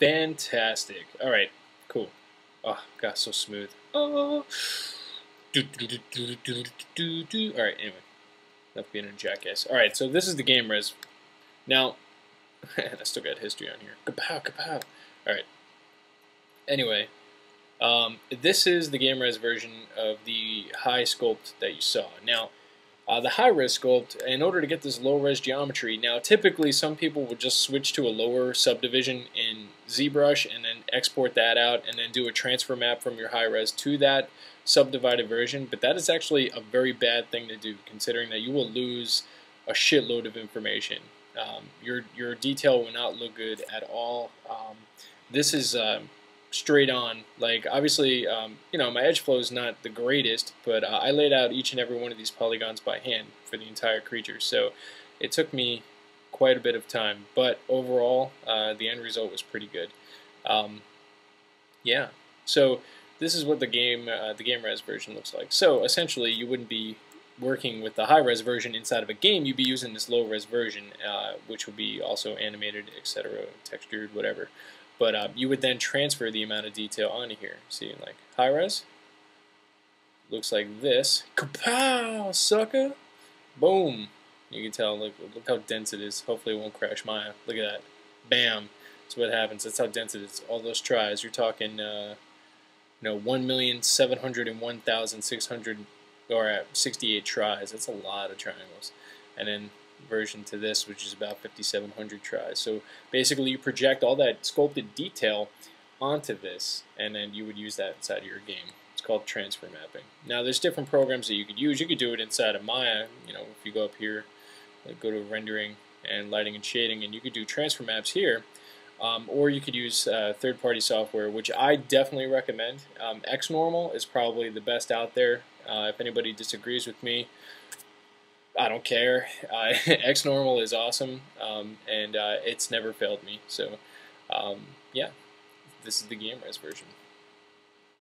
Fantastic. All right, cool. Oh, God, so smooth. Oh. All right, anyway. Enough being a jackass. All right, so this is the game res. Now, I still got history on here. Kapow, kapow. All right. Anyway, um, this is the game res version of the high sculpt that you saw. Now, uh, the high res sculpt, in order to get this low res geometry, now typically some people would just switch to a lower subdivision in ZBrush and then export that out and then do a transfer map from your high res to that subdivided version, but that is actually a very bad thing to do considering that you will lose a shitload of information. Um, your, your detail will not look good at all. Um, this is uh, straight on. Like obviously, um, you know, my edge flow is not the greatest, but uh, I laid out each and every one of these polygons by hand for the entire creature. So it took me quite a bit of time, but overall, uh, the end result was pretty good. Um, yeah. So this is what the game uh, the game res version looks like. So essentially, you wouldn't be working with the high res version inside of a game. You'd be using this low res version, uh, which would be also animated, etc., textured, whatever. But uh, you would then transfer the amount of detail onto here. See, like high res looks like this. Kapow, sucker! Boom. You can tell. Look, look how dense it is. Hopefully, it won't crash Maya. Look at that. Bam. That's what happens. That's how dense it is. All those tris. You're talking, uh, you know, one million seven hundred and one thousand six hundred or uh, 68 tris. That's a lot of triangles. And then version to this, which is about 5,700 tris. So basically, you project all that sculpted detail onto this, and then you would use that inside of your game. It's called transfer mapping. Now, there's different programs that you could use. You could do it inside of Maya. You know, if you go up here, go to rendering and lighting and shading, and you could do transfer maps here. Um, or you could use uh, third-party software, which I definitely recommend. Um, XNormal is probably the best out there. Uh, if anybody disagrees with me, I don't care. Uh, XNormal is awesome, um, and uh, it's never failed me. So, um, yeah, this is the game res version.